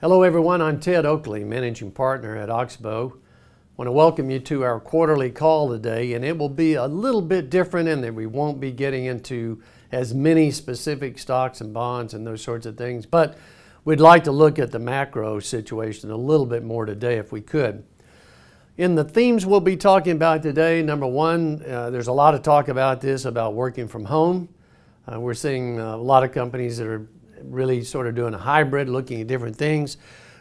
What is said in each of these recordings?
Hello everyone, I'm Ted Oakley, Managing Partner at Oxbow. I want to welcome you to our quarterly call today and it will be a little bit different in that we won't be getting into as many specific stocks and bonds and those sorts of things, but we'd like to look at the macro situation a little bit more today if we could. In the themes we'll be talking about today, number one, uh, there's a lot of talk about this, about working from home. Uh, we're seeing a lot of companies that are really sort of doing a hybrid, looking at different things.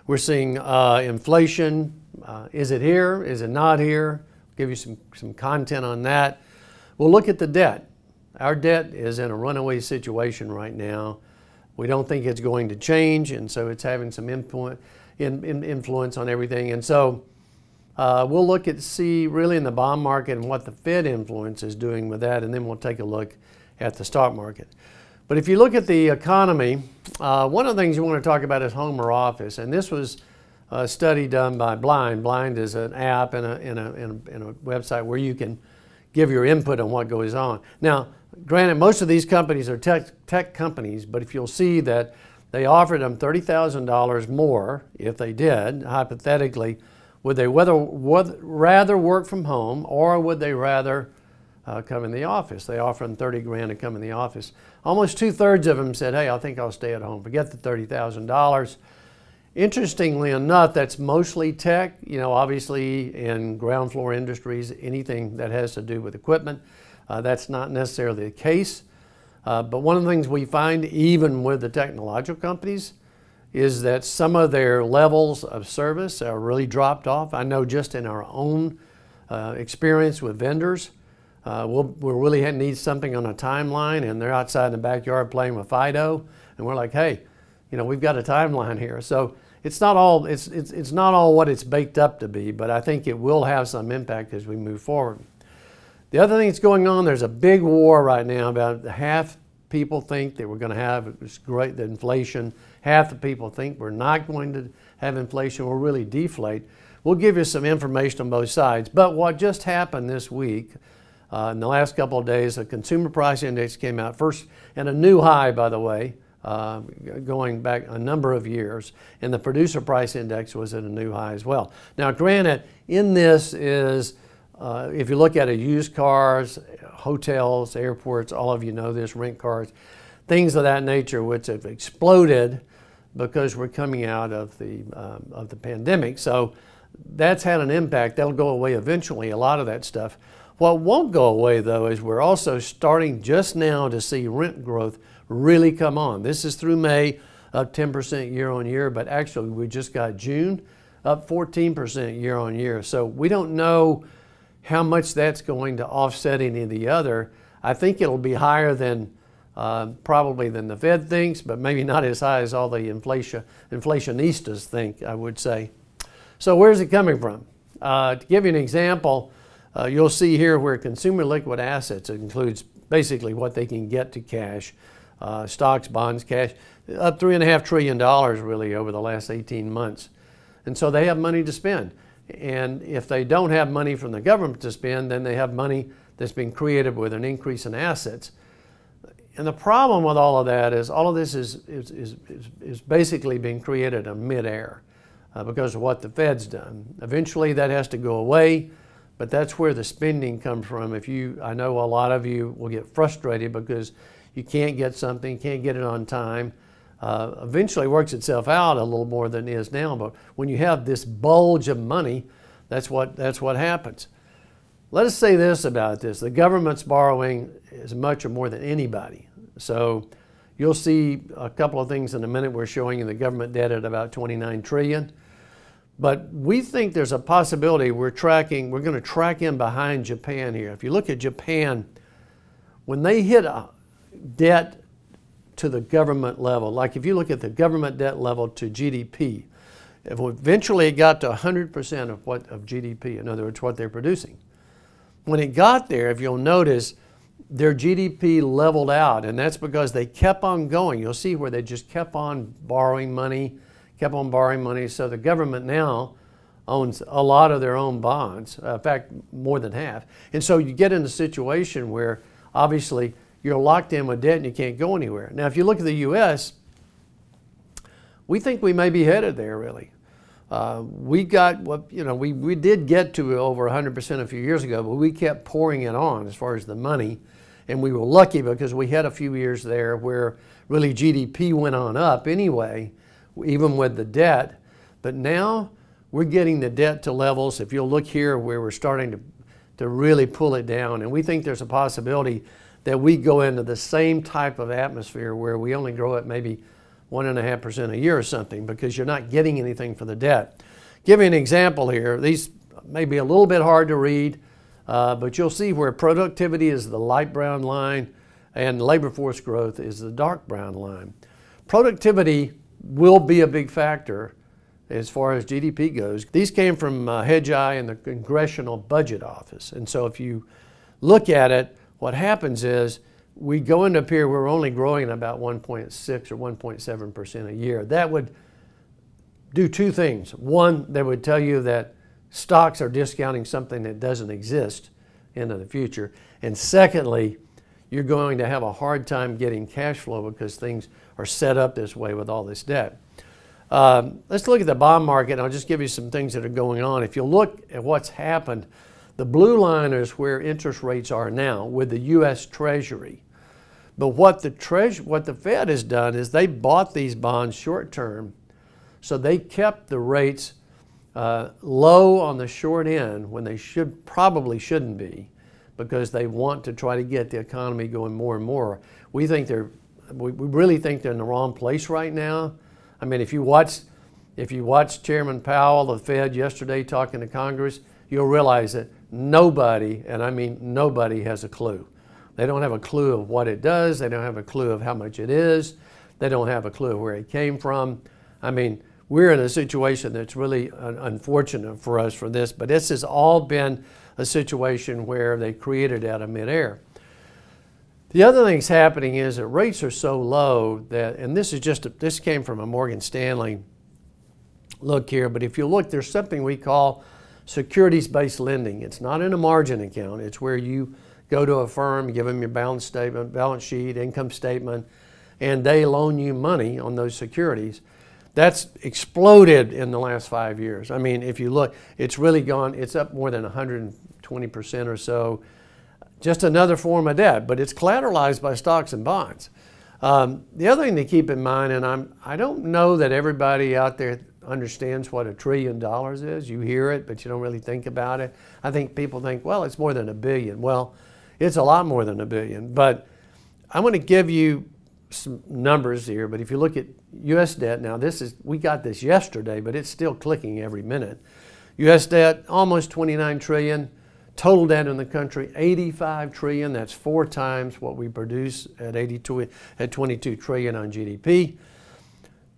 We're seeing uh, inflation. Uh, is it here? Is it not here? I'll give you some, some content on that. We'll look at the debt. Our debt is in a runaway situation right now. We don't think it's going to change, and so it's having some influence, in, in influence on everything. And so uh, we'll look at see really in the bond market and what the Fed influence is doing with that, and then we'll take a look at the stock market. But if you look at the economy, uh, one of the things you want to talk about is home or office. And this was a study done by Blind. Blind is an app and a, and a, and a, and a website where you can give your input on what goes on. Now, granted, most of these companies are tech, tech companies, but if you'll see that they offered them $30,000 more if they did, hypothetically, would they whether, would rather work from home or would they rather uh, come in the office. They offer them 30 grand to come in the office. Almost two thirds of them said, hey, I think I'll stay at home. Forget the $30,000. Interestingly enough, that's mostly tech, you know, obviously in ground floor industries, anything that has to do with equipment. Uh, that's not necessarily the case. Uh, but one of the things we find, even with the technological companies, is that some of their levels of service are really dropped off. I know just in our own uh, experience with vendors, uh, we'll, we really need something on a timeline, and they're outside in the backyard playing with Fido, and we're like, hey, you know, we've got a timeline here. So it's not all it's, it's, it's not all what it's baked up to be, but I think it will have some impact as we move forward. The other thing that's going on, there's a big war right now about half people think that we're going to have great the inflation. Half the people think we're not going to have inflation. We'll really deflate. We'll give you some information on both sides. But what just happened this week uh, in the last couple of days, a consumer price index came out first, and a new high, by the way, uh, going back a number of years. And the producer price index was at a new high as well. Now, granted, in this is, uh, if you look at it, used cars, hotels, airports, all of you know this, rent cars, things of that nature, which have exploded because we're coming out of the, um, of the pandemic. So that's had an impact. That'll go away eventually, a lot of that stuff. What won't go away though is we're also starting just now to see rent growth really come on. This is through May, up 10% year on year, but actually we just got June up 14% year on year. So we don't know how much that's going to offset any of the other. I think it'll be higher than uh, probably than the Fed thinks, but maybe not as high as all the inflation inflationistas think, I would say. So where's it coming from? Uh, to give you an example, uh, you'll see here where consumer liquid assets includes basically what they can get to cash, uh, stocks, bonds, cash, up three and a half trillion dollars really over the last 18 months. And so they have money to spend. And if they don't have money from the government to spend, then they have money that's been created with an increase in assets. And the problem with all of that is all of this is, is, is, is basically being created in midair uh, because of what the Fed's done. Eventually that has to go away. But that's where the spending comes from. If you, I know a lot of you will get frustrated because you can't get something, can't get it on time. Uh, eventually works itself out a little more than it is now. But when you have this bulge of money, that's what, that's what happens. Let us say this about this. The government's borrowing as much or more than anybody. So you'll see a couple of things in a minute. We're showing you the government debt at about 29 trillion. But we think there's a possibility we're tracking, we're going to track in behind Japan here. If you look at Japan, when they hit a debt to the government level, like if you look at the government debt level to GDP, if eventually it got to 100% of what of GDP, in other words, what they're producing. When it got there, if you'll notice, their GDP leveled out, and that's because they kept on going. You'll see where they just kept on borrowing money, kept on borrowing money. So the government now owns a lot of their own bonds, uh, in fact, more than half. And so you get in a situation where obviously you're locked in with debt and you can't go anywhere. Now, if you look at the U.S., we think we may be headed there really. Uh, we got what, you know, we, we did get to over 100% a few years ago, but we kept pouring it on as far as the money. And we were lucky because we had a few years there where really GDP went on up anyway, even with the debt. But now we're getting the debt to levels, if you'll look here, where we're starting to, to really pull it down. And we think there's a possibility that we go into the same type of atmosphere where we only grow at maybe one and a half percent a year or something because you're not getting anything for the debt. Give you an example here. These may be a little bit hard to read, uh, but you'll see where productivity is the light brown line and labor force growth is the dark brown line. Productivity will be a big factor as far as GDP goes. These came from uh, Hedgeye and the Congressional Budget Office. And so if you look at it, what happens is we go into a period where we're only growing about 1.6 or 1.7% a year. That would do two things. One, they would tell you that stocks are discounting something that doesn't exist into the future. And secondly, you're going to have a hard time getting cash flow because things are set up this way with all this debt. Um, let's look at the bond market. I'll just give you some things that are going on. If you look at what's happened, the blue line is where interest rates are now with the U.S. Treasury. But what the treasure, what the Fed has done is they bought these bonds short term, so they kept the rates uh, low on the short end when they should probably shouldn't be, because they want to try to get the economy going more and more. We think they're, we, we really think they're in the wrong place right now. I mean, if you watch, if you watch Chairman Powell of the Fed yesterday talking to Congress, you'll realize that nobody, and I mean nobody, has a clue. They don't have a clue of what it does. They don't have a clue of how much it is. They don't have a clue of where it came from. I mean, we're in a situation that's really unfortunate for us for this, but this has all been a situation where they created out of midair. The other thing that's happening is that rates are so low that, and this is just, a, this came from a Morgan Stanley look here, but if you look, there's something we call securities-based lending. It's not in a margin account. It's where you go to a firm, give them your balance statement, balance sheet, income statement, and they loan you money on those securities. That's exploded in the last five years. I mean, if you look, it's really gone, it's up more than 120% or so. Just another form of debt, but it's collateralized by stocks and bonds. Um, the other thing to keep in mind, and I'm, I don't know that everybody out there understands what a trillion dollars is. You hear it, but you don't really think about it. I think people think, well, it's more than a billion. Well, it's a lot more than a billion. But I'm going to give you some numbers here. But if you look at U.S. debt, now this is, we got this yesterday, but it's still clicking every minute. U.S. debt, almost 29 trillion. Total debt in the country, 85 trillion. That's four times what we produce at 82, at 22 trillion on GDP.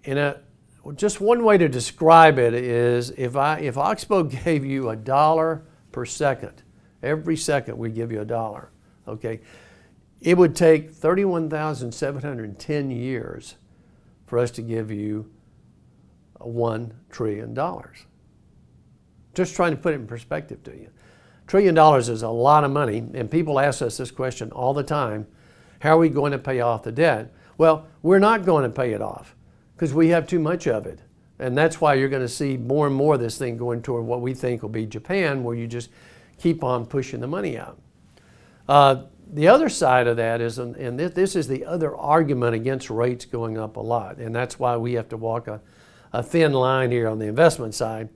In a, uh, just one way to describe it is if I, if Oxbow gave you a dollar per second, Every second we give you a dollar. Okay? It would take 31,710 years for us to give you $1 trillion. Just trying to put it in perspective to you. Trillion dollars is a lot of money, and people ask us this question all the time how are we going to pay off the debt? Well, we're not going to pay it off because we have too much of it. And that's why you're going to see more and more of this thing going toward what we think will be Japan, where you just keep on pushing the money out. Uh, the other side of that is, and this is the other argument against rates going up a lot, and that's why we have to walk a, a thin line here on the investment side.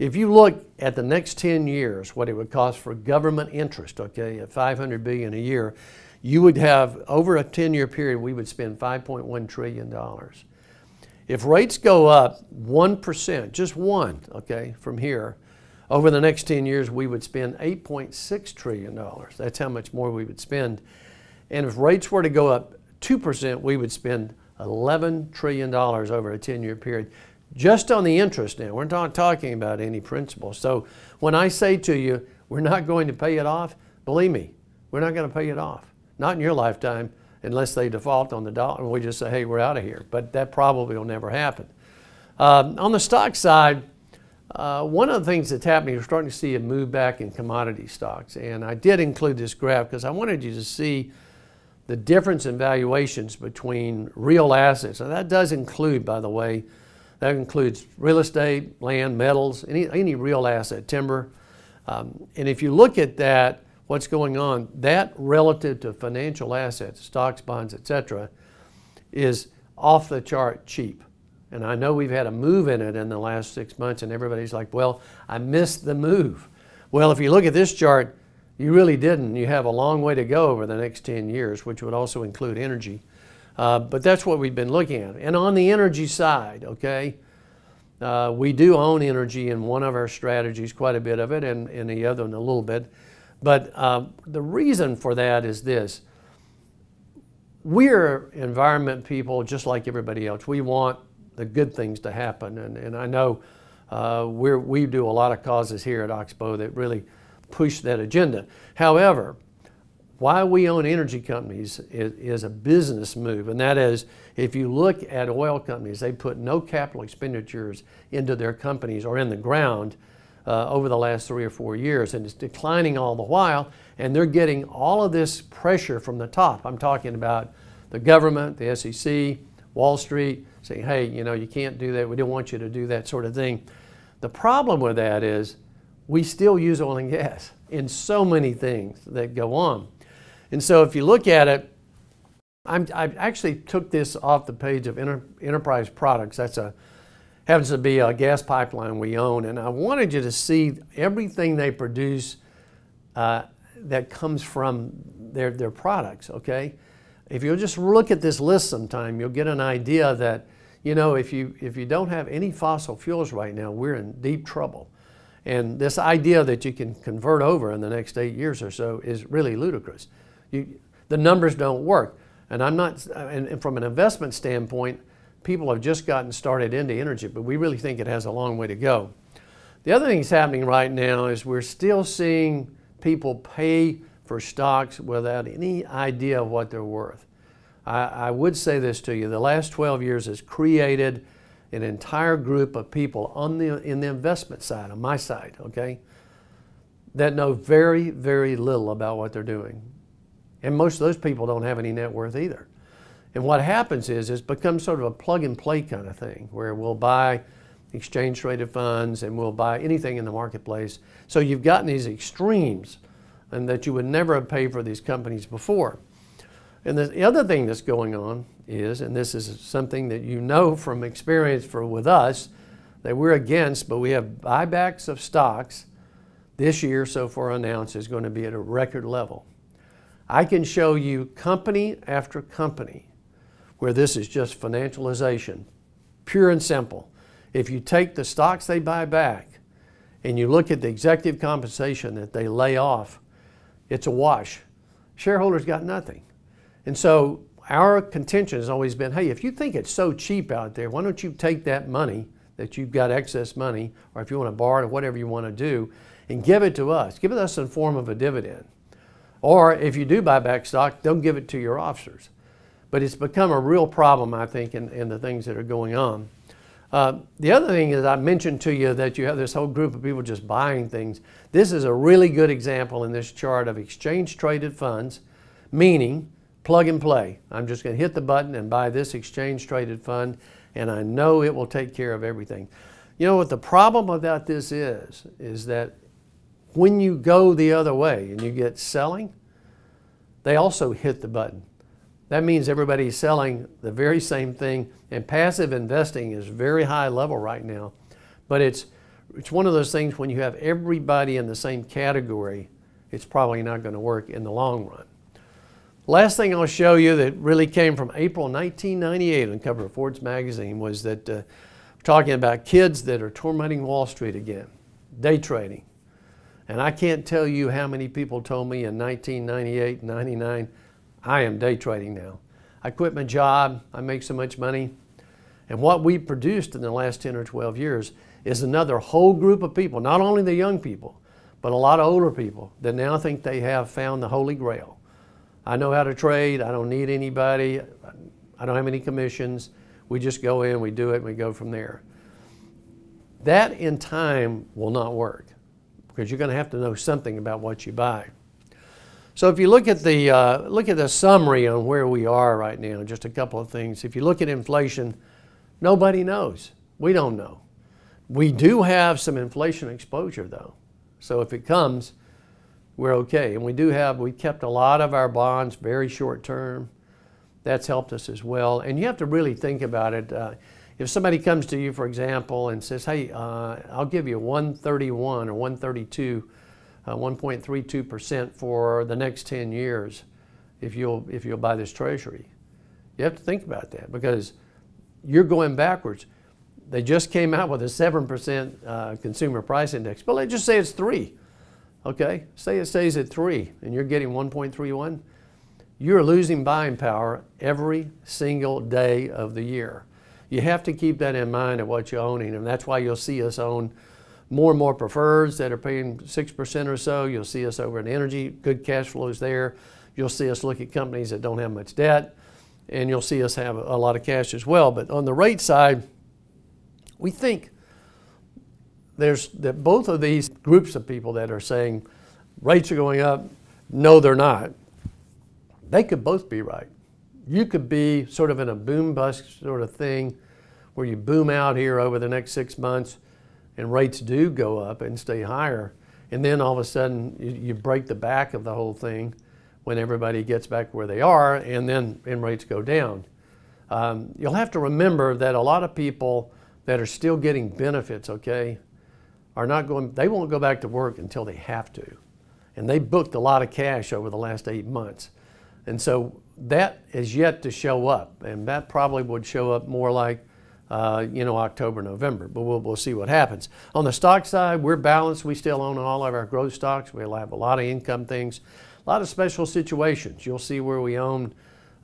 If you look at the next 10 years, what it would cost for government interest, okay, at 500 billion a year, you would have, over a 10-year period, we would spend $5.1 trillion. If rates go up 1%, just one, okay, from here, over the next 10 years, we would spend $8.6 trillion. That's how much more we would spend. And if rates were to go up 2%, we would spend $11 trillion over a 10 year period just on the interest now. We're not talking about any principal. So when I say to you, we're not going to pay it off, believe me, we're not going to pay it off. Not in your lifetime unless they default on the dollar and we just say, hey, we're out of here. But that probably will never happen. Um, on the stock side, uh, one of the things that's happening, we're starting to see a move back in commodity stocks. And I did include this graph because I wanted you to see the difference in valuations between real assets. And that does include, by the way, That includes real estate, land, metals, any, any real asset, timber. Um, and if you look at that, what's going on, that relative to financial assets, stocks, bonds, etc., is off the chart cheap. And I know we've had a move in it in the last six months, and everybody's like, well, I missed the move. Well, if you look at this chart, you really didn't. You have a long way to go over the next 10 years, which would also include energy. Uh, but that's what we've been looking at. And on the energy side, okay, uh, we do own energy in one of our strategies, quite a bit of it, and in the other one a little bit. But uh, the reason for that is this. We're environment people just like everybody else. We want the good things to happen. And, and I know uh, we we do a lot of causes here at Oxbow that really push that agenda. However, why we own energy companies is, is, a business move, and that is if you look at oil companies, they put no capital expenditures into their companies or in the ground uh, over the last three or four years, and it's declining all the while, and they're getting all of this pressure from the top. I'm talking about the government, the SEC, Wall Street, saying, hey, you know, you can't do that, we don't want you to do that sort of thing. The problem with that is we still use oil and gas in so many things that go on. And so if you look at it, I'm, i actually took this off the page of Enter, Enterprise Products. That's a happens to be a gas pipeline we own, and I wanted you to see everything they produce uh, that comes from their, their products, okay? If you'll just look at this list sometime, you'll get an idea that, you know, if you, if you don't have any fossil fuels right now, we're in deep trouble. And this idea that you can convert over in the next eight years or so is really ludicrous. You, the numbers don't work. And I'm not, and, and from an investment standpoint, people have just gotten started into energy, but we really think it has a long way to go. The other thing that's happening right now is we're still seeing people pay for stocks without any idea of what they're worth. I, I would say this to you, the last 12 years has created an entire group of people on the, in the investment side, on my side, okay, that know very, very little about what they're doing. And most of those people don't have any net worth either. And what happens is it becomes sort of a plug and play kind of thing where we'll buy exchange traded funds and we'll buy anything in the marketplace. So you've gotten these extremes and that you would never have paid for these companies before. And the other thing that's going on is, and this is something that you know from experience for with us, that we're against, but we have buybacks of stocks this year so far announced is going to be at a record level. I can show you company after company where this is just financialization, pure and simple. If you take the stocks they buy back and you look at the executive compensation that they lay off, it's a wash. Shareholders got nothing. And so our contention has always been, hey, if you think it's so cheap out there, why don't you take that money that you've got excess money, or if you want to borrow it or whatever you want to do, and give it to us. Give it us in form of a dividend. Or if you do buy back stock, don't give it to your officers. But it's become a real problem, I think, in, in the things that are going on. Uh, the other thing is I mentioned to you that you have this whole group of people just buying things. This is a really good example in this chart of exchange traded funds, meaning plug and play. I'm just going to hit the button and buy this exchange traded fund and I know it will take care of everything. You know what the problem about this is, is that when you go the other way and you get selling, they also hit the button. That means everybody's selling the very same thing, and passive investing is very high level right now. But it's, it's one of those things when you have everybody in the same category, it's probably not going to work in the long run. Last thing I'll show you that really came from April 1998 on cover of Forbes magazine was that uh, talking about kids that are tormenting Wall Street again, day trading. And I can't tell you how many people told me in 1998, 99, I am day trading now. I quit my job, I make so much money. And what we produced in the last 10 or 12 years is another whole group of people, not only the young people, but a lot of older people that now think they have found the Holy Grail. I know how to trade, I don't need anybody, I don't have any commissions. We just go in, we do it, and we go from there. That in time will not work because you're going to have to know something about what you buy. So if you look at the uh, look at the summary on where we are right now, just a couple of things. If you look at inflation, nobody knows. We don't know. We do have some inflation exposure though. So if it comes, we're okay. And we do have, we kept a lot of our bonds very short term. That's helped us as well. And you have to really think about it. Uh, if somebody comes to you, for example, and says, hey, uh, I'll give you 131 or 132, uh, 1.32% for the next 10 years if you'll, if you'll buy this treasury. You have to think about that because you're going backwards. They just came out with a 7% uh, consumer price index, but let's just say it's three. Okay, say it stays at three and you're getting 1.31. You're losing buying power every single day of the year. You have to keep that in mind of what you're owning, and that's why you'll see us own more and more prefers that are paying 6% or so. You'll see us over in energy, good cash flows there. You'll see us look at companies that don't have much debt, and you'll see us have a lot of cash as well. But on the rate side, we think there's that both of these groups of people that are saying rates are going up, no, they're not. They could both be right. You could be sort of in a boom bust sort of thing where you boom out here over the next six months and rates do go up and stay higher. And then all of a sudden you, you break the back of the whole thing when everybody gets back where they are and then and rates go down. Um, you'll have to remember that a lot of people that are still getting benefits, okay, are not going, they won't go back to work until they have to. And they booked a lot of cash over the last eight months. And so that is yet to show up. And that probably would show up more like, uh, you know, October, November. But we'll, we'll see what happens. On the stock side, we're balanced. We still own all of our growth stocks. We have a lot of income things, a lot of special situations. You'll see where we own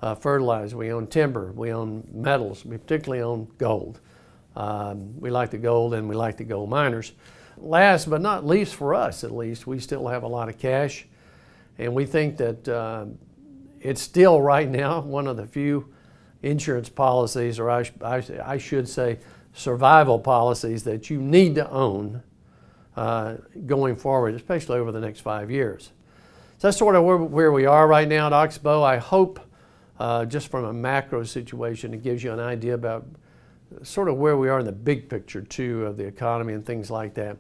uh, fertilizer, we own timber, we own metals, we particularly own gold. Um, we like the gold and we like the gold miners. Last but not least, for us at least, we still have a lot of cash. And we think that uh, it's still right now one of the few insurance policies, or I, I, I should say survival policies that you need to own uh, going forward, especially over the next five years. So that's sort of where, where we are right now at Oxbow. I hope uh, just from a macro situation, it gives you an idea about sort of where we are in the big picture too of the economy and things like that.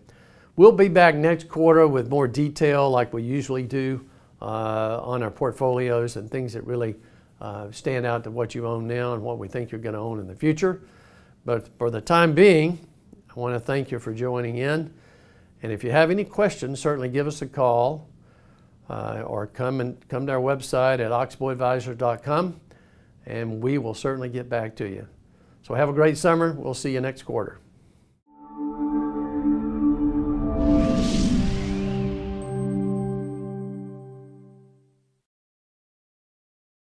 We'll be back next quarter with more detail like we usually do on our portfolios and things that really uh, stand out to what you own now and what we think you're going to own in the future. But for the time being, I want to thank you for joining in. And if you have any questions, certainly give us a call uh, or come and come to our website at oxbowadvisors.com and we will certainly get back to you. So have a great summer. We'll see you next quarter.